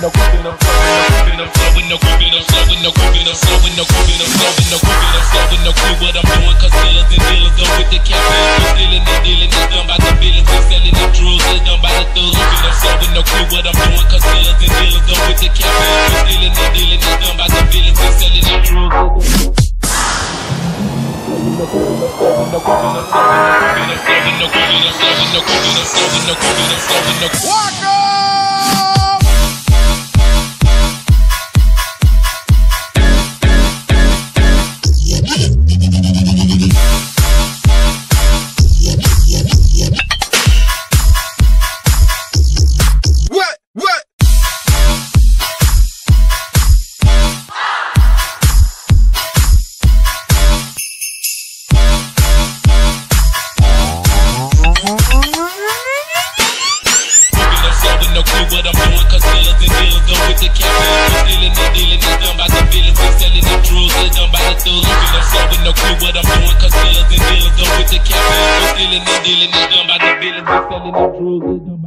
no cooking no cooking up, cooking up, cooking up, cooking up, cooking up, cooking up, cooking up, clue what I'm doing, dealers and dealers done with the capital, we're stealing and dealing, it's done by the billions, we're selling them drugs, it's done by the thugs, cooking up, cooking up, clue what I'm doing, dealers and dealers done with the capital, we're stealing and dealing, it's done by the billions, we're selling them drugs. Walk on! Clue what I'm doing. Cause killers and dealers done with the capital. I'm stealing and dealing, it's done by the villains. I'm selling the drugs, it's done by the thugs. I'm slow with no clue what I'm doing. Cause killers and dealers done with the capital. Stealing and dealing, it's done by the villains. I'm selling the drugs, it's done